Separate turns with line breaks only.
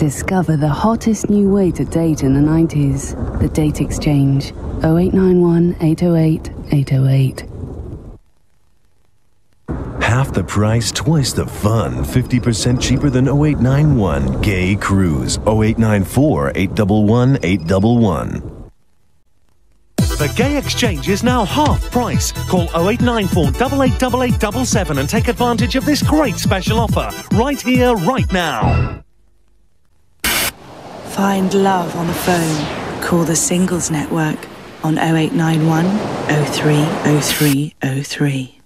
Discover the hottest new way to date in the 90s. The Date Exchange. 0891 808 808.
Half the price, twice the fun. 50% cheaper than 0891 Gay Cruise. 0894 811 811.
The Gay Exchange is now half price. Call 0894 888877 and take advantage of this great special offer. Right here, right now.
Find love on the phone. Call the Singles Network on 0891 030303.